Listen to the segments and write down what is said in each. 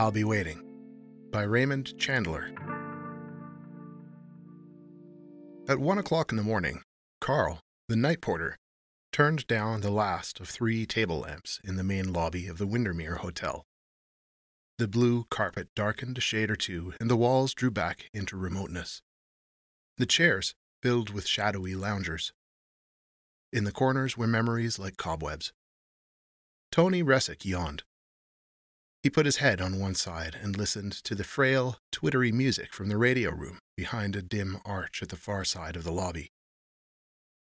I'll Be Waiting by Raymond Chandler. At one o'clock in the morning, Carl, the night porter, turned down the last of three table lamps in the main lobby of the Windermere Hotel. The blue carpet darkened a shade or two, and the walls drew back into remoteness. The chairs filled with shadowy loungers. In the corners were memories like cobwebs. Tony Reseck yawned. He put his head on one side and listened to the frail, twittery music from the radio room behind a dim arch at the far side of the lobby.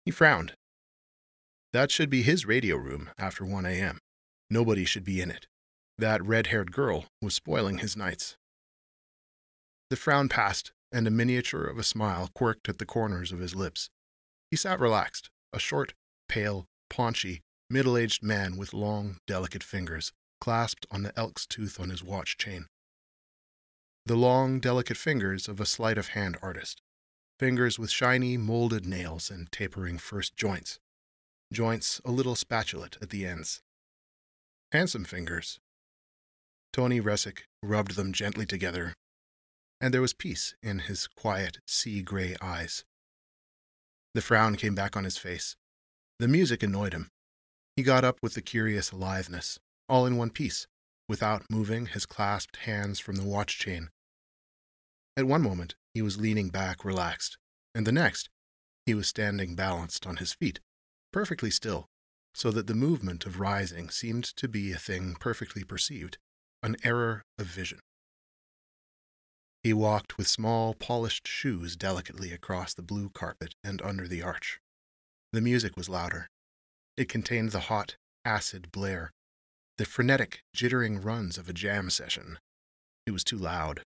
He frowned. That should be his radio room after 1 a.m. Nobody should be in it. That red haired girl was spoiling his nights. The frown passed, and a miniature of a smile quirked at the corners of his lips. He sat relaxed, a short, pale, paunchy, middle aged man with long, delicate fingers clasped on the elk's tooth on his watch chain. The long, delicate fingers of a sleight of hand artist. Fingers with shiny, molded nails and tapering first joints. Joints a little spatulate at the ends. Handsome fingers. Tony Reseck rubbed them gently together, and there was peace in his quiet, sea gray eyes. The frown came back on his face. The music annoyed him. He got up with the curious aliveness, all in one piece, without moving his clasped hands from the watch chain. At one moment, he was leaning back, relaxed, and the next, he was standing balanced on his feet, perfectly still, so that the movement of rising seemed to be a thing perfectly perceived, an error of vision. He walked with small, polished shoes delicately across the blue carpet and under the arch. The music was louder. It contained the hot, acid blare, the frenetic, jittering runs of a jam session. It was too loud.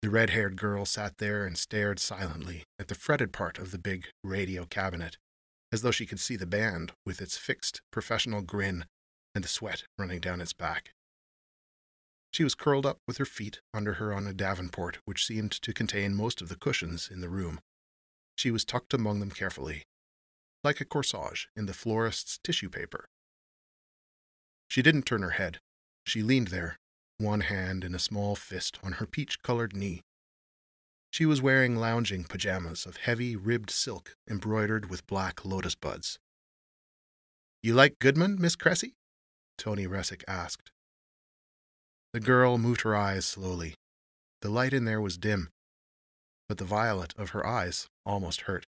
The red haired girl sat there and stared silently at the fretted part of the big radio cabinet, as though she could see the band with its fixed, professional grin and the sweat running down its back. She was curled up with her feet under her on a davenport which seemed to contain most of the cushions in the room. She was tucked among them carefully, like a corsage in the florist's tissue paper. She didn't turn her head. She leaned there, one hand in a small fist on her peach colored knee. She was wearing lounging pajamas of heavy ribbed silk embroidered with black lotus buds. You like Goodman, Miss Cressy? Tony Reseck asked. The girl moved her eyes slowly. The light in there was dim, but the violet of her eyes almost hurt.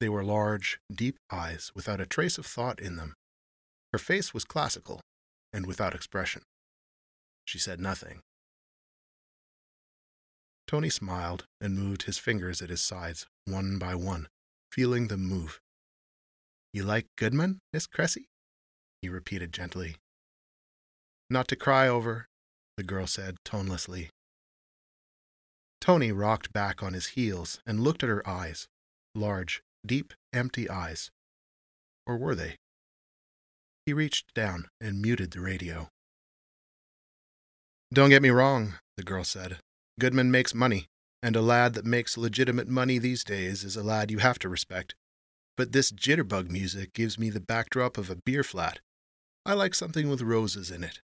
They were large, deep eyes without a trace of thought in them. Her face was classical and without expression. She said nothing. Tony smiled and moved his fingers at his sides, one by one, feeling them move. You like Goodman, Miss Cressy? he repeated gently. Not to cry over, the girl said tonelessly. Tony rocked back on his heels and looked at her eyes, large, deep, empty eyes. Or were they? He reached down and muted the radio. Don't get me wrong, the girl said. Goodman makes money, and a lad that makes legitimate money these days is a lad you have to respect. But this jitterbug music gives me the backdrop of a beer flat. I like something with roses in it.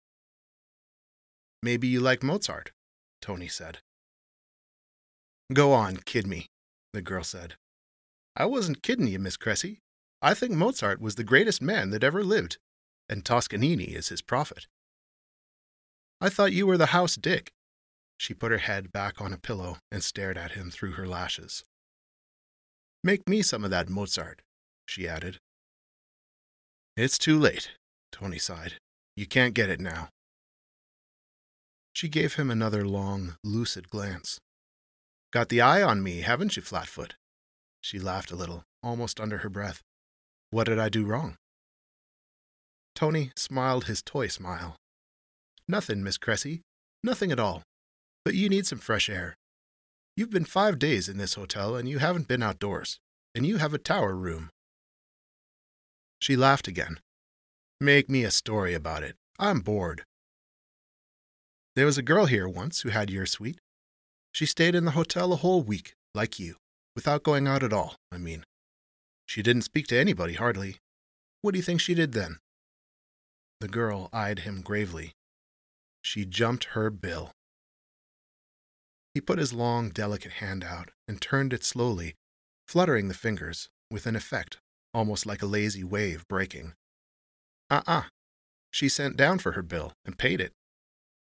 Maybe you like Mozart, Tony said. Go on, kid me, the girl said. I wasn't kidding you, Miss Cressy. I think Mozart was the greatest man that ever lived, and Toscanini is his prophet. I thought you were the house dick. She put her head back on a pillow and stared at him through her lashes. Make me some of that Mozart, she added. It's too late, Tony sighed. You can't get it now. She gave him another long, lucid glance. Got the eye on me, haven't you, Flatfoot? She laughed a little, almost under her breath. What did I do wrong? Tony smiled his toy smile. Nothing, Miss Cressy. Nothing at all. But you need some fresh air. You've been five days in this hotel and you haven't been outdoors. And you have a tower room. She laughed again. Make me a story about it. I'm bored. There was a girl here once who had your suite. She stayed in the hotel a whole week, like you, without going out at all, I mean. She didn't speak to anybody, hardly. What do you think she did then? The girl eyed him gravely. she jumped her bill. He put his long, delicate hand out and turned it slowly, fluttering the fingers with an effect almost like a lazy wave breaking. Uh-uh. She sent down for her bill and paid it.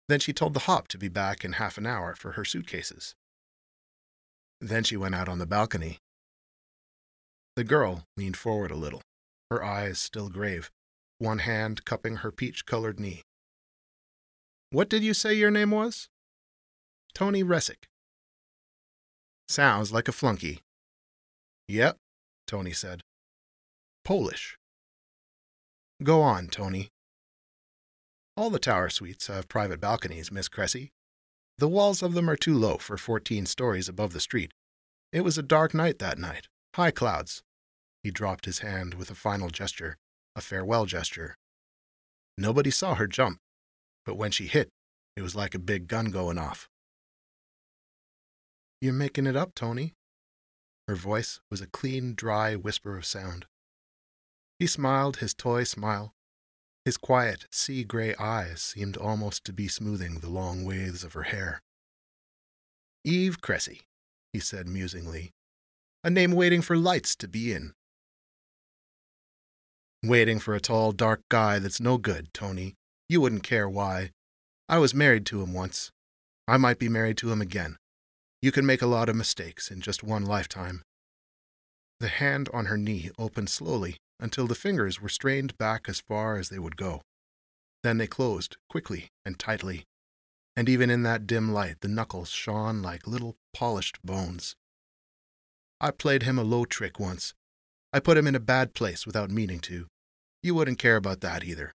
Then she told the hop to be back in half an hour for her suitcases. Then she went out on the balcony. The girl leaned forward a little, her eyes still grave, one hand cupping her peach colored knee. What did you say your name was? Tony Reseck. Sounds like a flunky. Yep, Tony said. Polish. Go on, Tony. All the tower suites have private balconies, Miss Cressy. The walls of them are too low for 14 stories above the street. It was a dark night that night, high clouds. He dropped his hand with a final gesture, a farewell gesture. Nobody saw her jump, but when she hit, it was like a big gun going off. You're making it up, Tony. Her voice was a clean, dry whisper of sound. He smiled his toy smile. His quiet, sea gray eyes seemed almost to be smoothing the long waves of her hair. Eve Cressy, he said musingly. A name waiting for lights to be in. Waiting for a tall, dark guy that's no good, Tony. You wouldn't care why. I was married to him once. I might be married to him again. You can make a lot of mistakes in just one lifetime. The hand on her knee opened slowly until the fingers were strained back as far as they would go. Then they closed quickly and tightly, and even in that dim light the knuckles shone like little polished bones. I played him a low trick once. I put him in a bad place without meaning to. You wouldn't care about that either.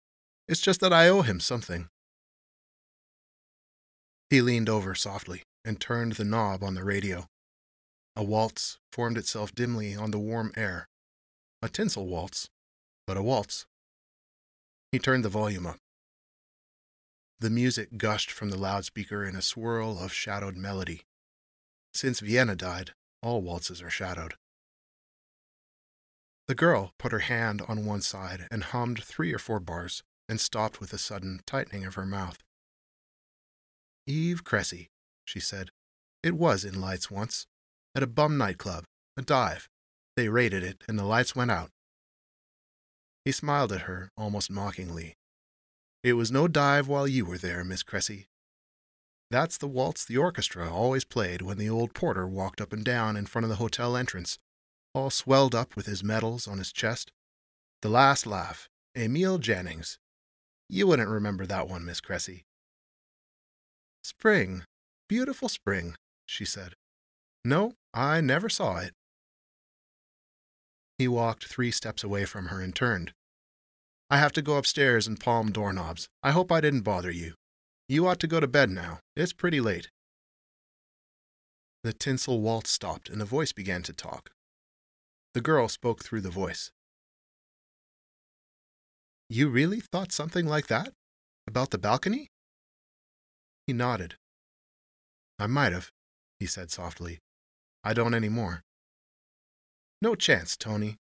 It's just that I owe him something. He leaned over softly and turned the knob on the radio. A waltz formed itself dimly on the warm air. A tinsel waltz, but a waltz. He turned the volume up. The music gushed from the loudspeaker in a swirl of shadowed melody. Since Vienna died, all waltzes are shadowed. The girl put her hand on one side and hummed three or four bars, and stopped with a sudden tightening of her mouth. Eve Cressy, she said. It was in lights once, at a bum nightclub, a dive. They raided it, and the lights went out. He smiled at her almost mockingly. It was no dive while you were there, Miss Cressy. That's the waltz the orchestra always played when the old porter walked up and down in front of the hotel entrance, all swelled up with his medals on his chest. The last laugh, Emil Jannings. You wouldn't remember that one, Miss Cressy. Spring, Beautiful spring, she said. No, I never saw it. He walked three steps away from her and turned. I have to go upstairs and palm doorknobs. I hope I didn't bother you. You ought to go to bed now. It's pretty late. The tinsel waltz stopped and a voice began to talk. The girl spoke through the voice. You really thought something like that? About the balcony? He nodded. I might have, he said softly. I don't any more. No chance, Tony.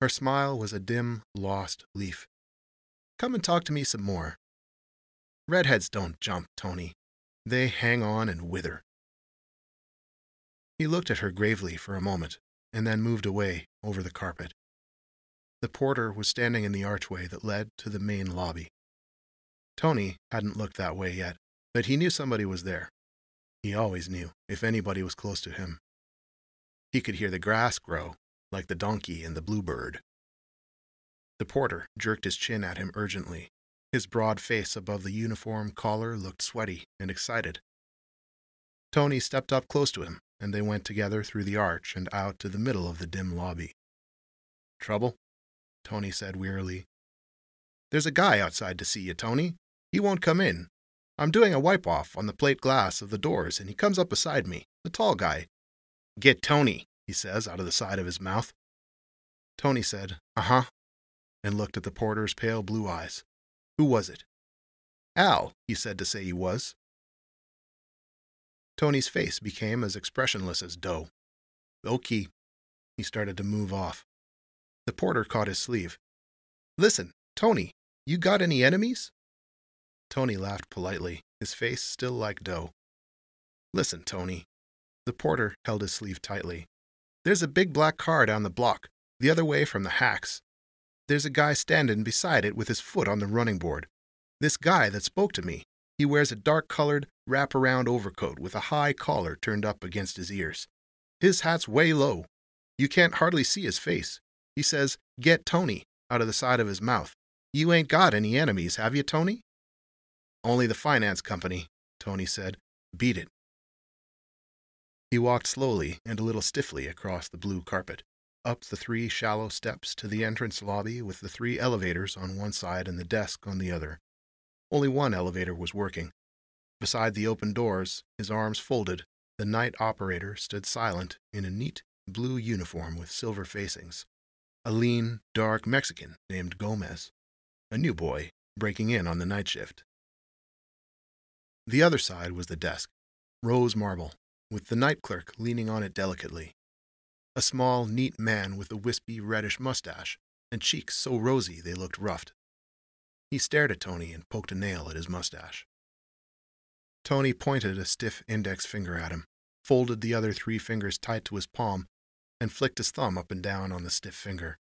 Her smile was a dim, lost leaf. Come and talk to me some more. Redheads don't jump, Tony. They hang on and wither. He looked at her gravely for a moment, and then moved away over the carpet. The porter was standing in the archway that led to the main lobby. Tony hadn't looked that way yet, but he knew somebody was there. He always knew if anybody was close to him. He could hear the grass grow, like the donkey and the bluebird. The porter jerked his chin at him urgently. His broad face above the uniform collar looked sweaty and excited. Tony stepped up close to him, and they went together through the arch and out to the middle of the dim lobby. Trouble? Tony said wearily. There's a guy outside to see you, Tony. He won't come in. I'm doing a wipe off on the plate glass of the doors, and he comes up beside me, the tall guy. Get Tony, he says out of the side of his mouth. Tony said, Uh huh, and looked at the porter's pale blue eyes. Who was it? Al, he said to say he was. Tony's face became as expressionless as dough. Okay. He started to move off. The porter caught his sleeve. Listen, Tony, you got any enemies? Tony laughed politely. his face still like dough. Listen, Tony. The porter held his sleeve tightly. There's a big black car down the block, the other way from the hacks. There's a guy standing beside it with his foot on the running board. This guy that spoke to me, he wears a dark colored, wrap around overcoat with a high collar turned up against his ears. His hat's way low. You can't hardly see his face. He says, Get Tony, out of the side of his mouth. You ain't got any enemies, have you, Tony? Only the finance company, Tony said. Beat it. He walked slowly and a little stiffly across the blue carpet, up the three shallow steps to the entrance lobby with the three elevators on one side and the desk on the other. Only one elevator was working. Beside the open doors, his arms folded, the night operator stood silent in a neat blue uniform with silver facings. A lean, dark Mexican named Gomez, a new boy breaking in on the night shift. The other side was the desk, rose marble, with the night clerk leaning on it delicately. A small, neat man with a wispy reddish mustache and cheeks so rosy they looked roughed. He stared at Tony and poked a nail at his mustache. Tony pointed a stiff index finger at him, folded the other three fingers tight to his palm, and flicked his thumb up and down on the stiff finger.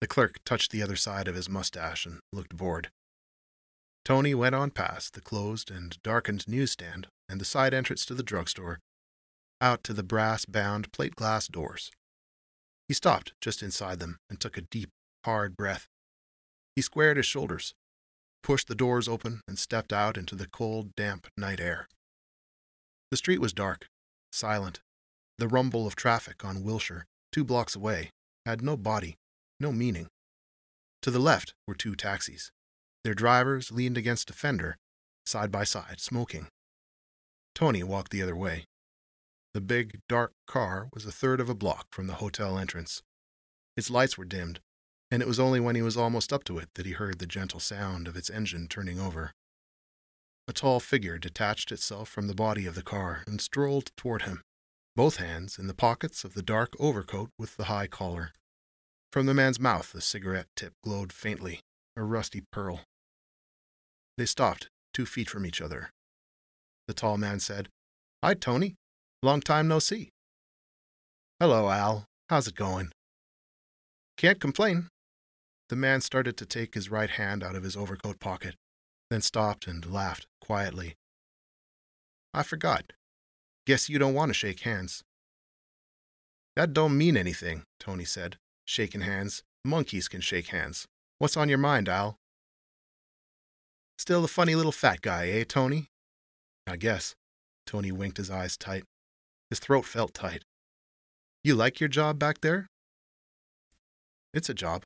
The clerk touched the other side of his mustache and looked bored. Tony went on past the closed and darkened newsstand and the side entrance to the drugstore, out to the brass bound plate glass doors. He stopped just inside them and took a deep, hard breath. He squared his shoulders, pushed the doors open, and stepped out into the cold, damp night air. The street was dark, silent. The rumble of traffic on Wilshire, two blocks away, had no body, no meaning. To the left were two taxis. Their drivers leaned against a fender, side by side, smoking. Tony walked the other way. The big, dark car was a third of a block from the hotel entrance. Its lights were dimmed, and it was only when he was almost up to it that he heard the gentle sound of its engine turning over. A tall figure detached itself from the body of the car and strolled toward him, both hands in the pockets of the dark overcoat with the high collar. From the man's mouth, the cigarette tip glowed faintly, a rusty pearl. They stopped, two feet from each other. The tall man said, Hi, Tony. Long time no see. Hello, Al. How's it going? Can't complain. The man started to take his right hand out of his overcoat pocket, then stopped and laughed quietly. I forgot. Guess you don't want to shake hands. That don't mean anything, Tony said, shaking hands. Monkeys can shake hands. What's on your mind, Al? Still the funny little fat guy, eh, Tony? I guess. Tony winked his eyes tight. His throat felt tight. You like your job back there? It's a job.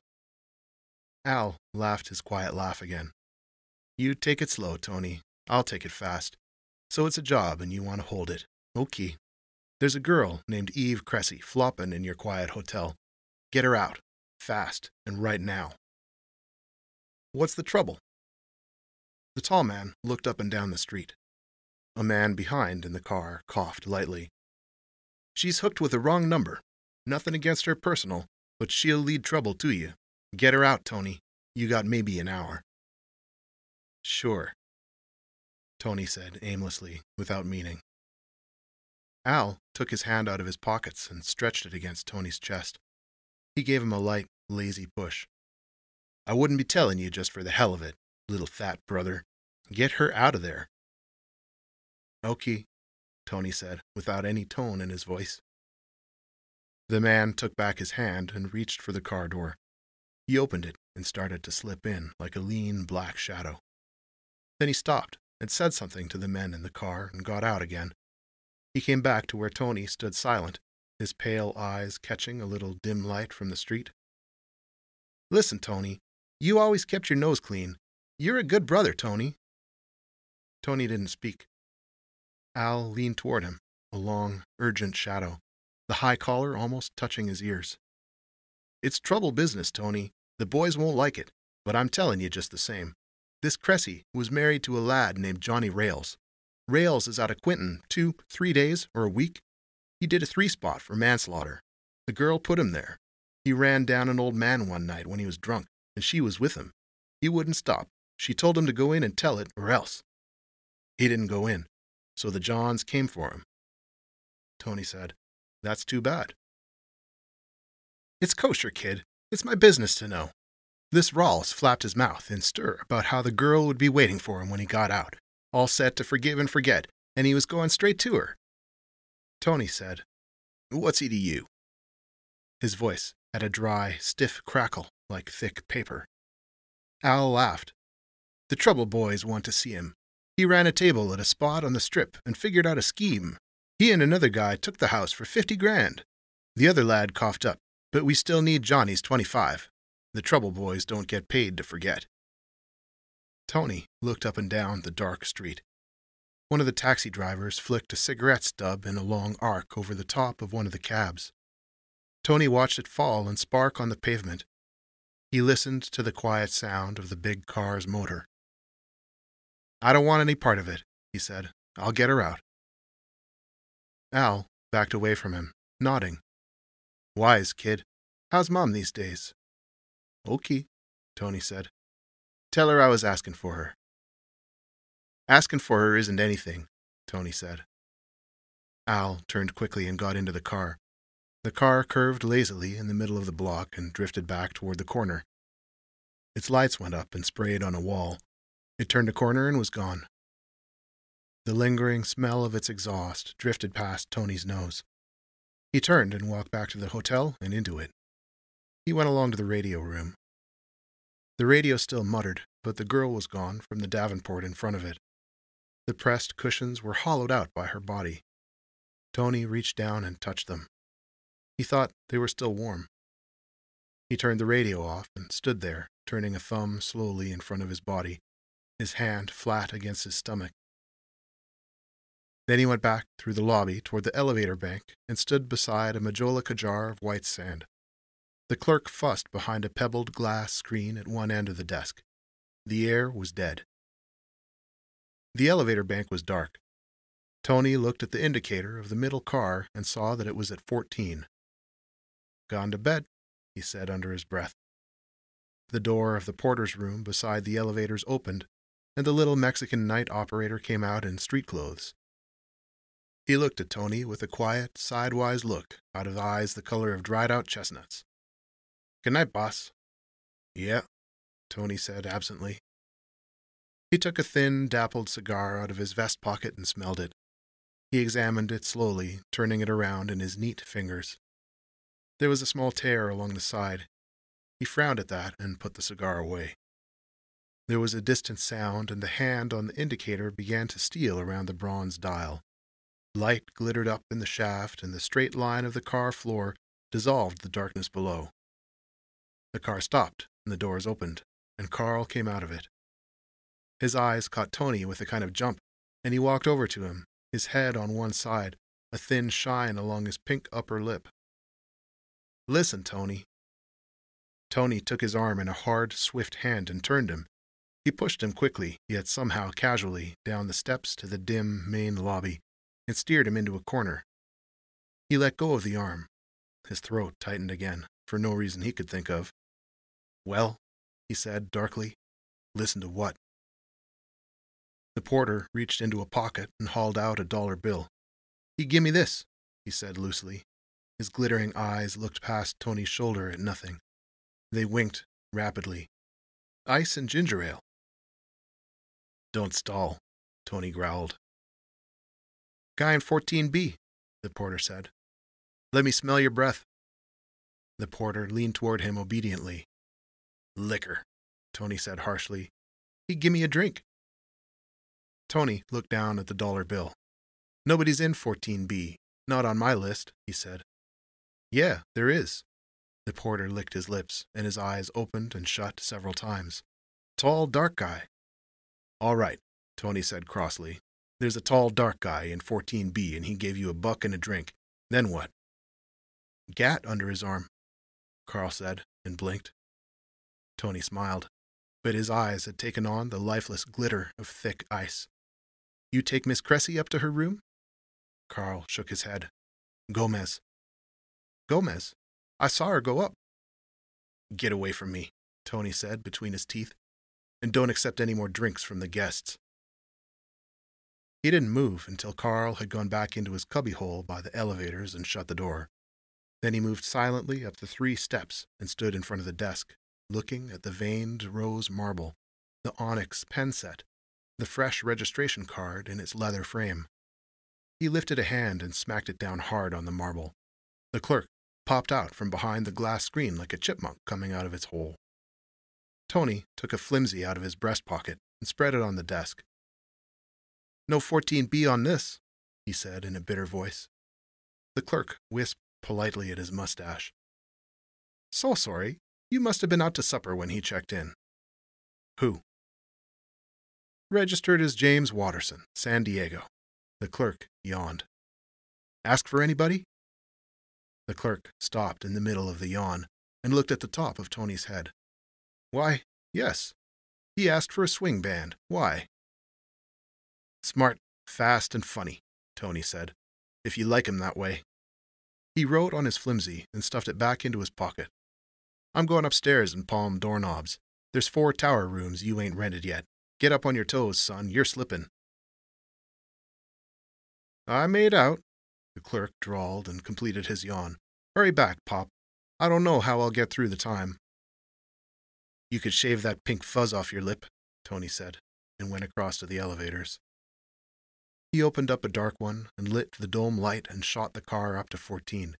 Al laughed his quiet laugh again. You take it slow, Tony. I'll take it fast. So it's a job and you want to hold it. Okay. There's a girl named Eve Cressy flopping in your quiet hotel. Get her out. Fast and right now. What's the trouble? The tall man looked up and down the street. A man behind in the car coughed lightly. She's hooked with the wrong number. Nothing against her personal, but she'll lead trouble to you. Get her out, Tony. You got maybe an hour. Sure, Tony said aimlessly, without meaning. Al took his hand out of his pockets and stretched it against Tony's chest. He gave him a light, lazy push. I wouldn't be telling you just for the hell of it, little fat brother. Get her out of there. Okay, Tony said, without any tone in his voice. The man took back his hand and reached for the car door. He opened it and started to slip in like a lean black shadow. Then he stopped and said something to the men in the car and got out again. He came back to where Tony stood silent, his pale eyes catching a little dim light from the street. Listen, Tony, you always kept your nose clean. You're a good brother, Tony. Tony didn't speak. Al leaned toward him, a long, urgent shadow, the high collar almost touching his ears. It's trouble business, Tony. The boys won't like it, but I'm telling you just the same. This Cressy was married to a lad named Johnny Rails. Rails is out of Quentin two, three days or a week. He did a three spot for manslaughter. The girl put him there. He ran down an old man one night when he was drunk, and she was with him. He wouldn't stop. She told him to go in and tell it, or else. He didn't go in, so the Johns came for him. Tony said, That's too bad. It's kosher, kid. It's my business to know. This Rawls flapped his mouth in stir about how the girl would be waiting for him when he got out, all set to forgive and forget, and he was going straight to her. Tony said, What's he to you? His voice had a dry, stiff crackle like thick paper. Al laughed. The Trouble Boys want to see him. He ran a table at a spot on the strip and figured out a scheme. He and another guy took the house for fifty grand. The other lad coughed up, but we still need Johnny's twenty-five. The Trouble Boys don't get paid to forget. Tony looked up and down the dark street. One of the taxi drivers flicked a cigarette stub in a long arc over the top of one of the cabs. Tony watched it fall and spark on the pavement. He listened to the quiet sound of the big car's motor. I don't want any part of it, he said. I'll get her out. Al backed away from him, nodding. Wise kid. How's Mom these days? Okay, Tony said. Tell her I was asking for her. Asking for her isn't anything, Tony said. Al turned quickly and got into the car. The car curved lazily in the middle of the block and drifted back toward the corner. Its lights went up and sprayed on a wall. It turned a corner and was gone. The lingering smell of its exhaust drifted past Tony's nose. He turned and walked back to the hotel and into it. He went along to the radio room. The radio still muttered, but the girl was gone from the Davenport in front of it. The pressed cushions were hollowed out by her body. Tony reached down and touched them. He thought they were still warm. He turned the radio off and stood there, turning a thumb slowly in front of his body, his hand flat against his stomach. Then he went back through the lobby toward the elevator bank and stood beside a majolica jar of white sand. The clerk fussed behind a pebbled glass screen at one end of the desk. The air was dead. The elevator bank was dark. Tony looked at the indicator of the middle car and saw that it was at 14. Gone to bed, he said under his breath. The door of the porter's room beside the elevators opened, and the little Mexican night operator came out in street clothes. He looked at Tony with a quiet, sidewise look out of eyes the color of dried out chestnuts. Good night, boss. Yeah, Tony said absently. He took a thin, dappled cigar out of his vest pocket and smelled it. He examined it slowly, turning it around in his neat fingers. There was a small tear along the side. He frowned at that and put the cigar away. There was a distant sound, and the hand on the indicator began to steal around the bronze dial. Light glittered up in the shaft, and the straight line of the car floor dissolved the darkness below. The car stopped, and the doors opened, and Carl came out of it. His eyes caught Tony with a kind of jump, and he walked over to him, his head on one side, a thin shine along his pink upper lip. Listen, Tony. Tony took his arm in a hard, swift hand and turned him. He pushed him quickly, yet somehow casually, down the steps to the dim main lobby and steered him into a corner. He let go of the arm. His throat tightened again, for no reason he could think of. Well, he said darkly, listen to what? The porter reached into a pocket and hauled out a dollar bill. He gimme this, he said loosely. His glittering eyes looked past Tony's shoulder at nothing. They winked rapidly. Ice and ginger ale. Don't stall, Tony growled. Guy in 14B, the porter said. Let me smell your breath. The porter leaned toward him obediently. Liquor, Tony said harshly. He gimme a drink. Tony looked down at the dollar bill. Nobody's in 14B. Not on my list, he said. Yeah, there is. The porter licked his lips, and his eyes opened and shut several times. Tall, dark guy. All right, Tony said crossly. There's a tall, dark guy in 14B, and he gave you a buck and a drink. Then what? Gat under his arm, Carl said, and blinked. Tony smiled, but his eyes had taken on the lifeless glitter of thick ice. You take Miss Cressy up to her room? Carl shook his head. Gomez. Gomez? I saw her go up. Get away from me, Tony said between his teeth, and don't accept any more drinks from the guests. He didn't move until Carl had gone back into his cubbyhole by the elevators and shut the door. Then he moved silently up the three steps and stood in front of the desk, looking at the veined rose marble, the onyx pen set, the fresh registration card in its leather frame. He lifted a hand and smacked it down hard on the marble. The clerk popped out from behind the glass screen like a chipmunk coming out of its hole. Tony took a flimsy out of his breast pocket and spread it on the desk. No 14B on this, he said in a bitter voice. The clerk wisped politely at his mustache. So sorry. You must have been out to supper when he checked in. Who? Registered as James Watterson, San Diego. The clerk yawned. Ask for anybody? The clerk stopped in the middle of the yawn and looked at the top of Tony's head. Why, yes. He asked for a swing band. Why? Smart, fast, and funny, Tony said, if you like him that way. He wrote on his flimsy and stuffed it back into his pocket. I'm going upstairs and palm doorknobs. There's four tower rooms you ain't rented yet. Get up on your toes, son. You're slipping. I made out, the clerk drawled and completed his yawn. Hurry back, Pop. I don't know how I'll get through the time. You could shave that pink fuzz off your lip, Tony said, and went across to the elevators. He opened up a dark one and lit the dome light and shot the car up to 14.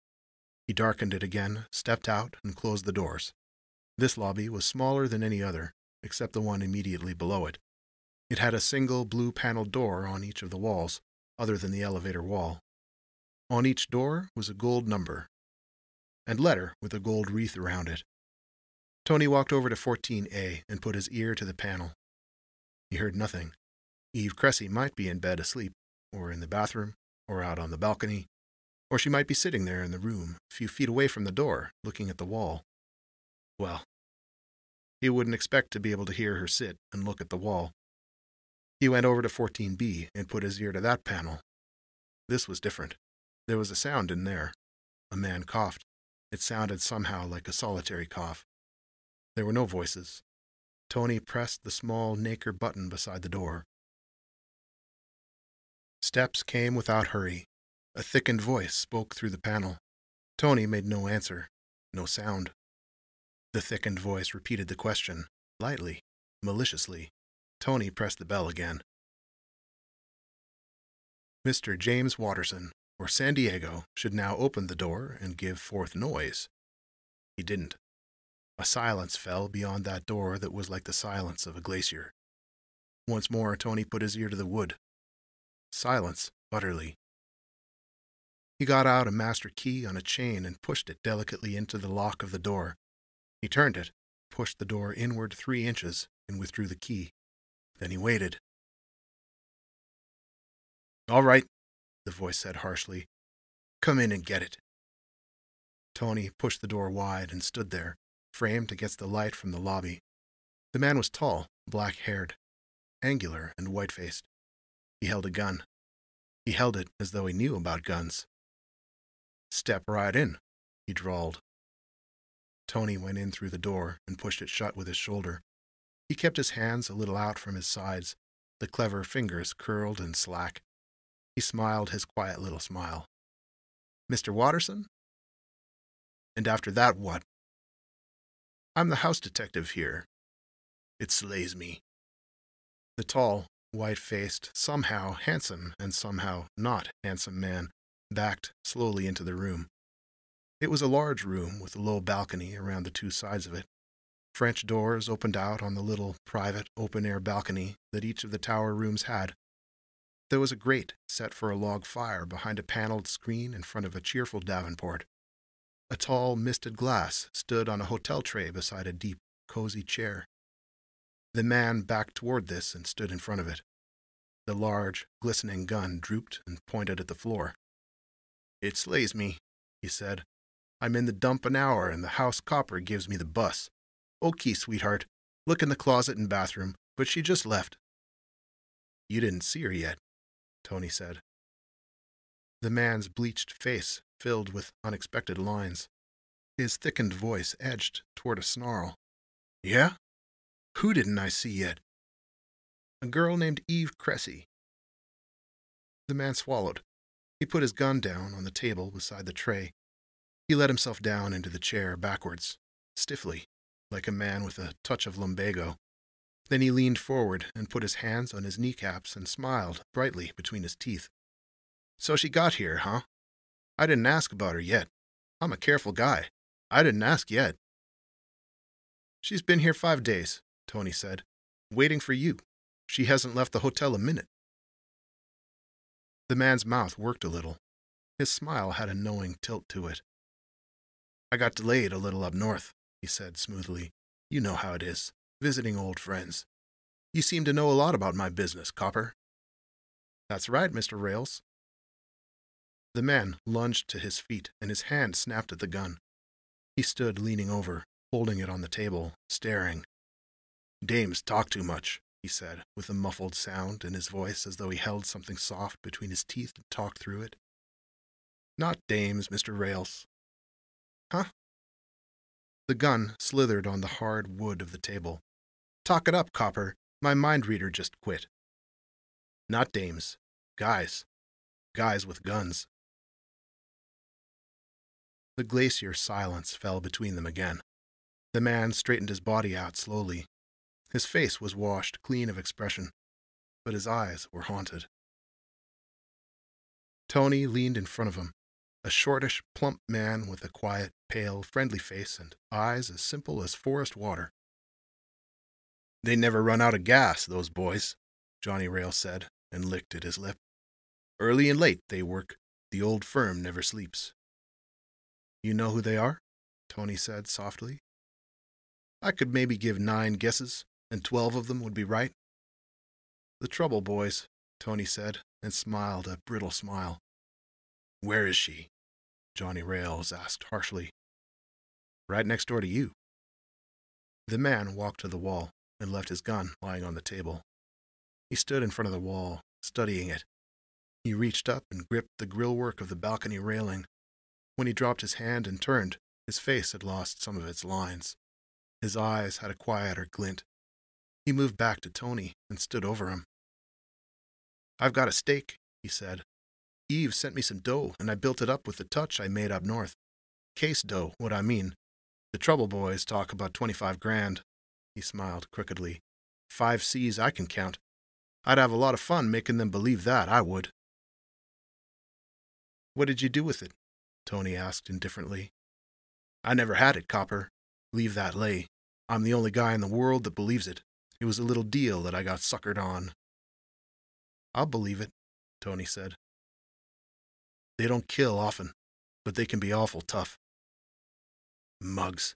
He darkened it again, stepped out, and closed the doors. This lobby was smaller than any other, except the one immediately below it. It had a single blue paneled door on each of the walls, other than the elevator wall. On each door was a gold number and letter with a gold wreath around it. Tony walked over to 14A and put his ear to the panel. He heard nothing. Eve Cressy might be in bed asleep, or in the bathroom, or out on the balcony, or she might be sitting there in the room, a few feet away from the door, looking at the wall. Well, he wouldn't expect to be able to hear her sit and look at the wall. He went over to 14B and put his ear to that panel. This was different. There was a sound in there. A man coughed. It sounded somehow like a solitary cough. There were no voices. Tony pressed the small nacre button beside the door. Steps came without hurry. A thickened voice spoke through the panel. Tony made no answer, no sound. The thickened voice repeated the question, lightly, maliciously. Tony pressed the bell again. Mr. James Watterson, or San Diego, should now open the door and give forth noise. He didn't. A silence fell beyond that door that was like the silence of a glacier. Once more, Tony put his ear to the wood. Silence, utterly. He got out a master key on a chain and pushed it delicately into the lock of the door. He turned it, pushed the door inward three inches, and withdrew the key. Then he waited. All right, the voice said harshly. Come in and get it. Tony pushed the door wide and stood there, framed against the light from the lobby. The man was tall, black haired, angular, and white faced. He held a gun. He held it as though he knew about guns. Step right in, he drawled. Tony went in through the door and pushed it shut with his shoulder. He kept his hands a little out from his sides, the clever fingers curled and slack. He smiled his quiet little smile. Mr. Watterson? And after that, what? I'm the house detective here. It slays me. The tall, white faced, somehow handsome and somehow not handsome man backed slowly into the room. It was a large room with a low balcony around the two sides of it. French doors opened out on the little private open air balcony that each of the tower rooms had. There was a grate set for a log fire behind a paneled screen in front of a cheerful Davenport. A tall, misted glass stood on a hotel tray beside a deep, cozy chair. The man backed toward this and stood in front of it. The large, glistening gun drooped and pointed at the floor. It slays me, he said. I'm in the dump an hour and the house copper gives me the bus. Okay, sweetheart. Look in the closet and bathroom, but she just left. You didn't see her yet, Tony said. The man's bleached face filled with unexpected lines. His thickened voice edged toward a snarl. Yeah? Who didn't I see yet? A girl named Eve Cressy. The man swallowed. He put his gun down on the table beside the tray. He let himself down into the chair backwards, stiffly, like a man with a touch of lumbago. Then he leaned forward and put his hands on his kneecaps and smiled brightly between his teeth. So she got here, huh? I didn't ask about her yet. I'm a careful guy. I didn't ask yet. She's been here five days, Tony said, waiting for you. She hasn't left the hotel a minute. The man's mouth worked a little. His smile had a knowing tilt to it. I got delayed a little up north, he said smoothly. You know how it is, visiting old friends. You seem to know a lot about my business, Copper. That's right, Mr. Rails. The man lunged to his feet, and his hand snapped at the gun. He stood leaning over, holding it on the table, staring. Dames talk too much, he said, with a muffled sound in his voice as though he held something soft between his teeth and talked through it. Not dames, Mr. Rails. Huh? The gun slithered on the hard wood of the table. Talk it up, Copper. My mind reader just quit. Not dames. Guys. Guys with guns. The glacier silence fell between them again. The man straightened his body out slowly, his face was washed clean of expression, but his eyes were haunted. Tony leaned in front of him, a shortish, plump man with a quiet, pale, friendly face and eyes as simple as forest water. They never run out of gas, those boys, Johnny Rail said, and licked at his lip. Early and late they work. The old firm never sleeps. You know who they are? Tony said softly. I could maybe give nine guesses, and twelve of them would be right? The trouble, boys, Tony said, and smiled a brittle smile. Where is she? Johnny Rails asked harshly. Right next door to you. The man walked to the wall and left his gun lying on the table. He stood in front of the wall, studying it. He reached up and gripped the grillwork of the balcony railing. When he dropped his hand and turned, his face had lost some of its lines. His eyes had a quieter glint. He moved back to Tony and stood over him. I've got a stake, he said. Eve sent me some dough, and I built it up with the touch I made up north. Case dough, what I mean. The trouble boys talk about 25 grand. He smiled crookedly. Five C's I can count. I'd have a lot of fun making them believe that, I would. What did you do with it? Tony asked indifferently. I never had it, Copper. Leave that lay. I'm the only guy in the world that believes it. It was a little deal that I got suckered on. I'll believe it, Tony said. They don't kill often, but they can be awful tough. Mugs,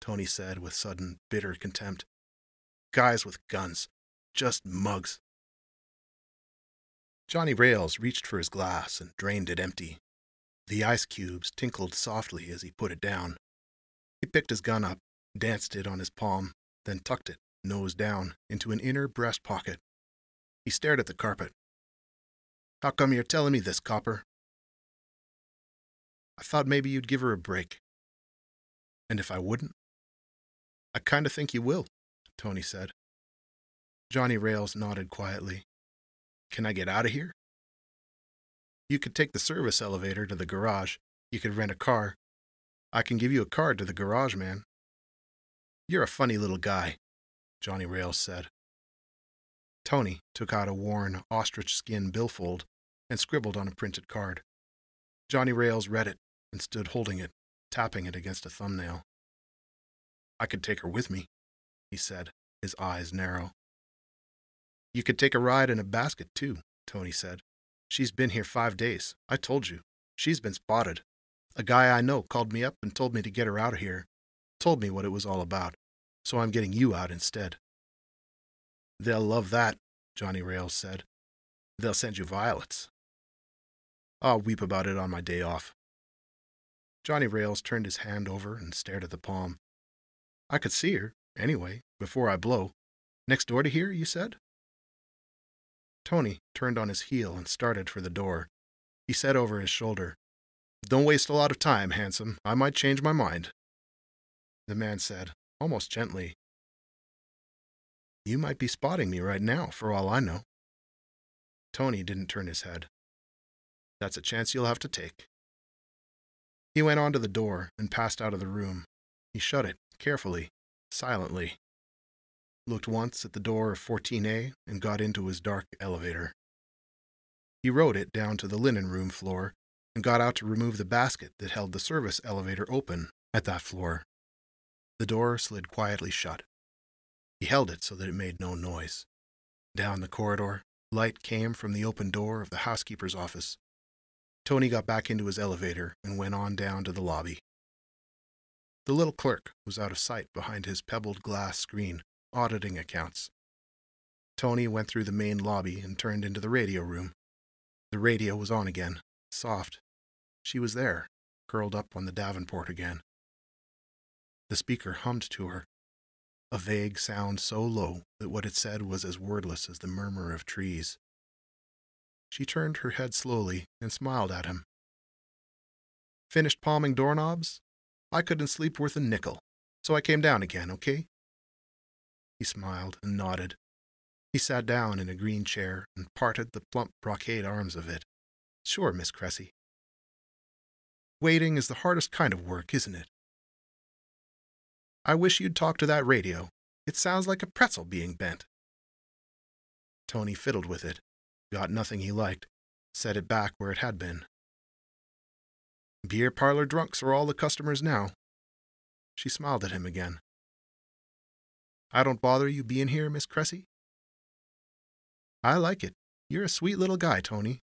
Tony said with sudden, bitter contempt. Guys with guns. Just mugs. Johnny Rails reached for his glass and drained it empty. The ice cubes tinkled softly as he put it down. He picked his gun up, danced it on his palm, then tucked it nose down, into an inner breast pocket. He stared at the carpet. How come you're telling me this, Copper? I thought maybe you'd give her a break. And if I wouldn't? I kind of think you will, Tony said. Johnny Rails nodded quietly. Can I get out of here? You could take the service elevator to the garage. You could rent a car. I can give you a card to the garage man. You're a funny little guy, Johnny Rails said. Tony took out a worn ostrich skin billfold and scribbled on a printed card. Johnny Rails read it and stood holding it, tapping it against a thumbnail. I could take her with me, he said, his eyes narrow. You could take a ride in a basket, too, Tony said. She's been here five days. I told you. She's been spotted. A guy I know called me up and told me to get her out of here. Told me what it was all about so I'm getting you out instead. They'll love that, Johnny Rails said. They'll send you violets. I'll weep about it on my day off. Johnny Rails turned his hand over and stared at the palm. I could see her, anyway, before I blow. Next door to here, you said? Tony turned on his heel and started for the door. He said over his shoulder, Don't waste a lot of time, handsome. I might change my mind. The man said, almost gently. You might be spotting me right now, for all I know. Tony didn't turn his head. That's a chance you'll have to take. He went on to the door and passed out of the room. He shut it carefully, silently, looked once at the door of 14A, and got into his dark elevator. He rode it down to the linen room floor and got out to remove the basket that held the service elevator open at that floor. The door slid quietly shut. He held it so that it made no noise. Down the corridor, light came from the open door of the housekeeper's office. Tony got back into his elevator and went on down to the lobby. The little clerk was out of sight behind his pebbled glass screen, auditing accounts. Tony went through the main lobby and turned into the radio room. The radio was on again, soft. She was there, curled up on the Davenport again. The speaker hummed to her, a vague sound so low that what it said was as wordless as the murmur of trees. She turned her head slowly and smiled at him. Finished palming doorknobs? I couldn't sleep worth a nickel, so I came down again, okay? He smiled and nodded. He sat down in a green chair and parted the plump brocade arms of it. Sure, Miss Cressy. Waiting is the hardest kind of work, isn't it? I wish you'd talk to that radio. It sounds like a pretzel being bent. Tony fiddled with it, got nothing he liked, set it back where it had been. Beer parlor drunks are all the customers now. She smiled at him again. I don't bother you being here, Miss Cressy? I like it. You're a sweet little guy, Tony.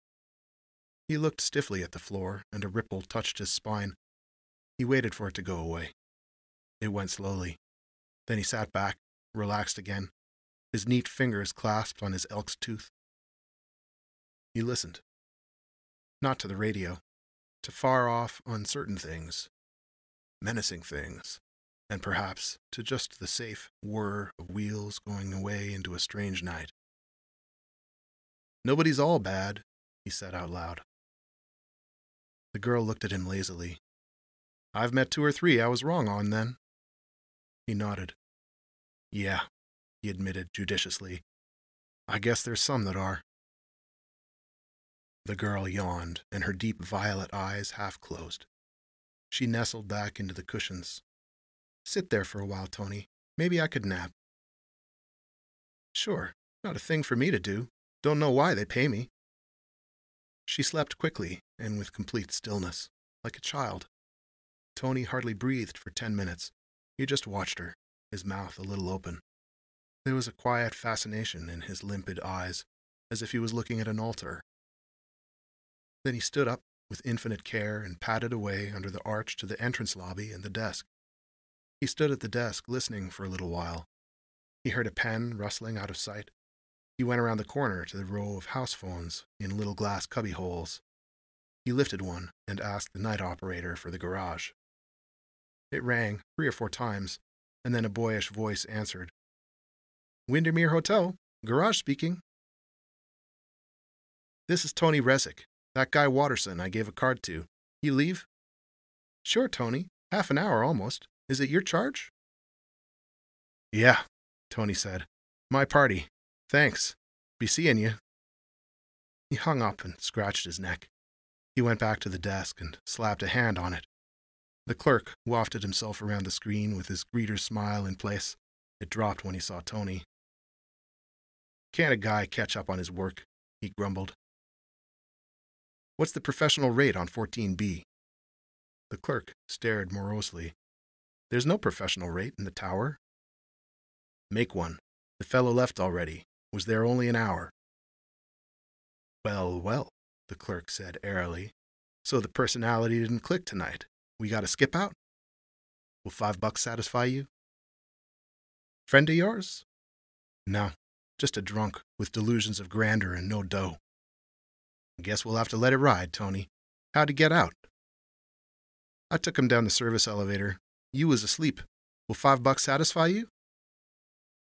He looked stiffly at the floor, and a ripple touched his spine. He waited for it to go away. It went slowly. Then he sat back, relaxed again, his neat fingers clasped on his elk's tooth. He listened. Not to the radio, to far off, uncertain things, menacing things, and perhaps to just the safe whir of wheels going away into a strange night. Nobody's all bad, he said out loud. The girl looked at him lazily. I've met two or three I was wrong on then. He nodded. Yeah, he admitted judiciously. I guess there's some that are. The girl yawned, and her deep violet eyes half closed. She nestled back into the cushions. Sit there for a while, Tony. Maybe I could nap. Sure, not a thing for me to do. Don't know why they pay me. She slept quickly and with complete stillness, like a child. Tony hardly breathed for ten minutes. He just watched her, his mouth a little open. There was a quiet fascination in his limpid eyes, as if he was looking at an altar. Then he stood up with infinite care and padded away under the arch to the entrance lobby and the desk. He stood at the desk listening for a little while. He heard a pen rustling out of sight. He went around the corner to the row of house phones in little glass cubby holes. He lifted one and asked the night operator for the garage. It rang three or four times, and then a boyish voice answered. Windermere Hotel, garage speaking. This is Tony Reseck, that guy Watterson I gave a card to. You leave? Sure, Tony. Half an hour almost. Is it your charge? Yeah, Tony said. My party. Thanks. Be seeing you. He hung up and scratched his neck. He went back to the desk and slapped a hand on it. The clerk wafted himself around the screen with his greeter's smile in place. It dropped when he saw Tony. Can't a guy catch up on his work? he grumbled. What's the professional rate on 14B? The clerk stared morosely. There's no professional rate in the tower. Make one. The fellow left already. Was there only an hour. Well, well, the clerk said airily. So the personality didn't click tonight. We got to skip out? Will five bucks satisfy you? Friend of yours? No, just a drunk with delusions of grandeur and no dough. Guess we'll have to let it ride, Tony. How'd he get out? I took him down the service elevator. You was asleep. Will five bucks satisfy you?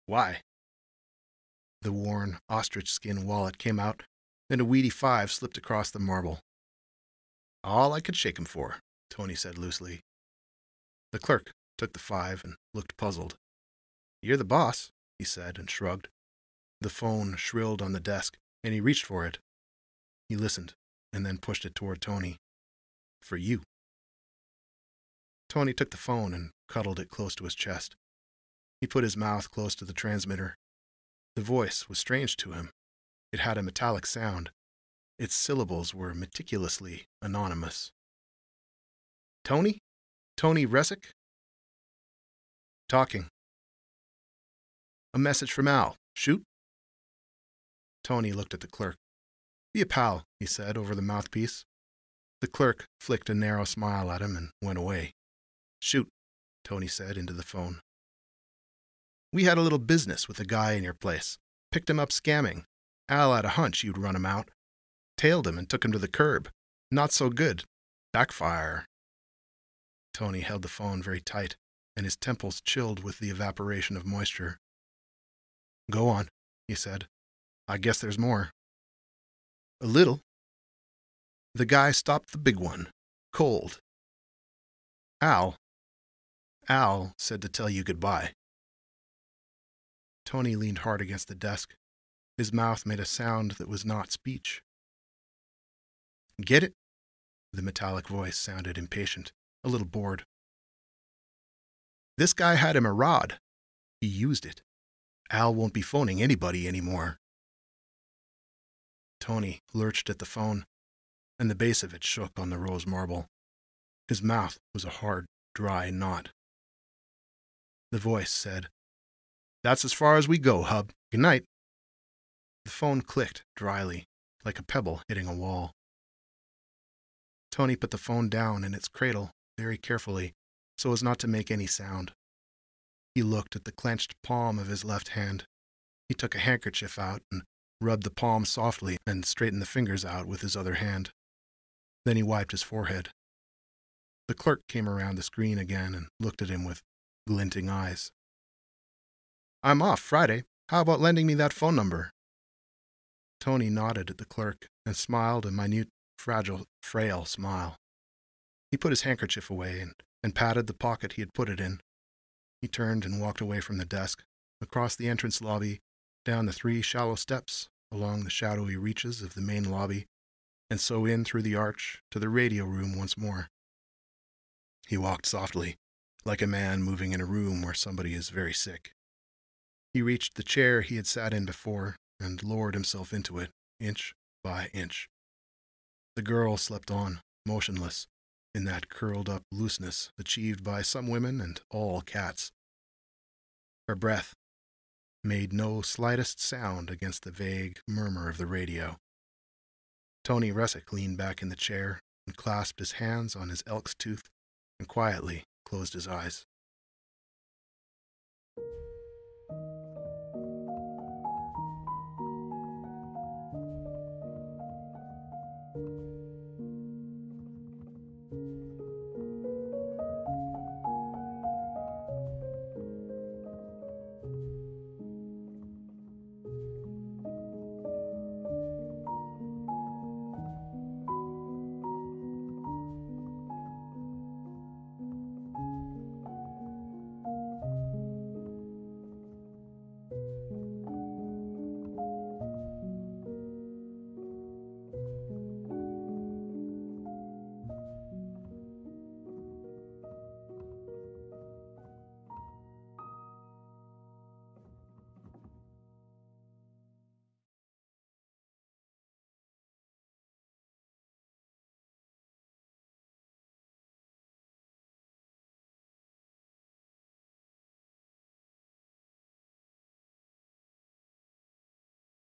Why? The worn ostrich skin wallet came out, and a weedy five slipped across the marble. All I could shake him for, Tony said loosely. The clerk took the five and looked puzzled. You're the boss, he said and shrugged. The phone shrilled on the desk, and he reached for it. He listened. and then pushed it toward Tony. For you. Tony took the phone and cuddled it close to his chest. He put his mouth close to the transmitter. The voice was strange to him. It had a metallic sound. Its syllables were meticulously anonymous. Tony? Tony Reseck? Talking. A message from Al. Shoot. Tony looked at the clerk. Be a pal, he said over the mouthpiece. The clerk flicked a narrow smile at him and went away. Shoot, Tony said into the phone. We had a little business with a guy in your place. Picked him up scamming. Al had a hunch you'd run him out. Tailed him and took him to the curb. Not so good. Backfire. Tony held the phone very tight, and his temples chilled with the evaporation of moisture. Go on, he said. I guess there's more. A little. The guy stopped the big one. Cold. Al. Al said to tell you goodbye. Tony leaned hard against the desk. His mouth made a sound that was not speech. Get it? The metallic voice sounded impatient, a little bored. This guy had him a rod. He used it. Al won't be phoning anybody anymore. Tony lurched at the phone, and the base of it shook on the rose marble. His mouth was a hard, dry knot. The voice said, That's as far as we go, Hub. Good night. The phone clicked dryly, like a pebble hitting a wall. Tony put the phone down in its cradle very carefully so as not to make any sound. He looked at the clenched palm of his left hand. He took a handkerchief out and rubbed the palm softly and straightened the fingers out with his other hand. Then he wiped his forehead. The clerk came around the screen again and looked at him with glinting eyes. I'm off Friday. How about lending me that phone number? Tony nodded at the clerk and smiled a minute, fragile, frail smile. He put his handkerchief away and, and patted the pocket he had put it in. He turned and walked away from the desk, across the entrance lobby, down the three shallow steps, along the shadowy reaches of the main lobby, and so in through the arch to the radio room once more. He walked softly, like a man moving in a room where somebody is very sick. He reached the chair he had sat in before and lowered himself into it, inch by inch. The girl slept on, motionless, in that curled up looseness achieved by some women and all cats. Her breath made no slightest sound against the vague murmur of the radio. Tony Reseck leaned back in the chair and clasped his hands on his elk's tooth and quietly closed his eyes.